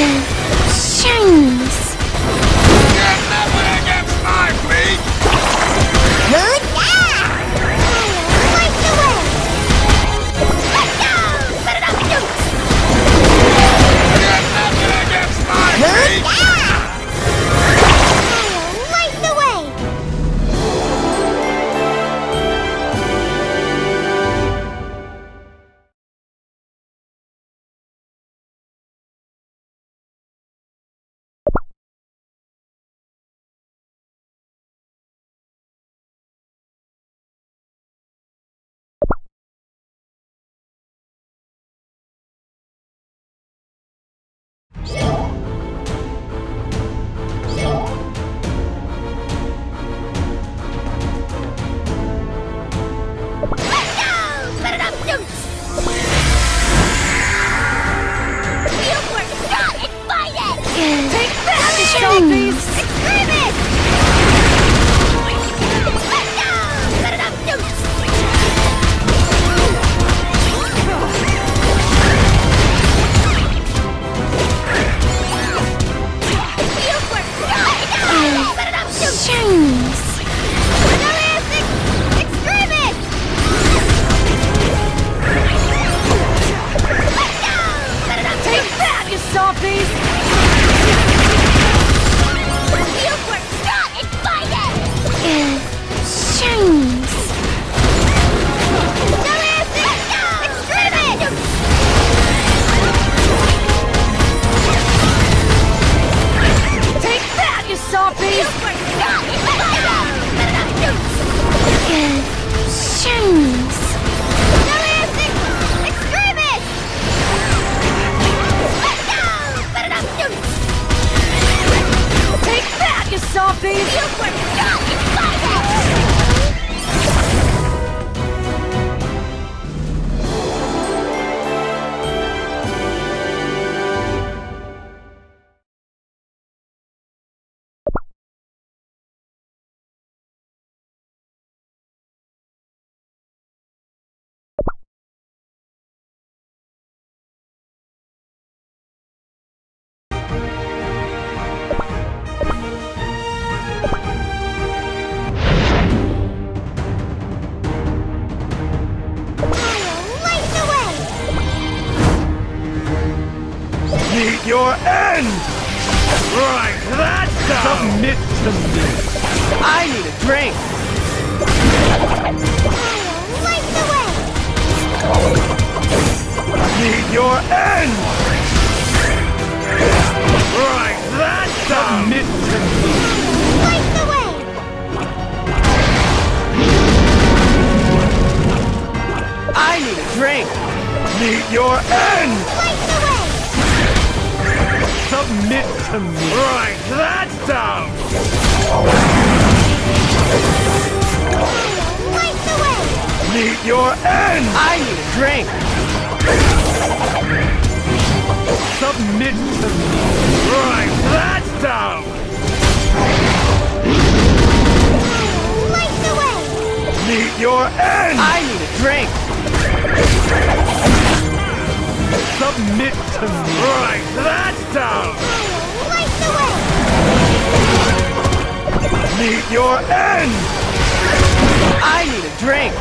Yes. Stop, please! Your end! Right, that's down! Submit to me. I need a drink. Light the way! Meet your end! Right, that's down! Submit to me. Light the way! I need a drink. Meet your end! Light the way! Submit to me. Right, that's down! Light the way! Meet your end! I need a drink. Submit to me. Right, that's down! Light the way! Meet your end! I need a drink. Submit to me. Right, that's down! Light the way! Meet your end! I need a drink.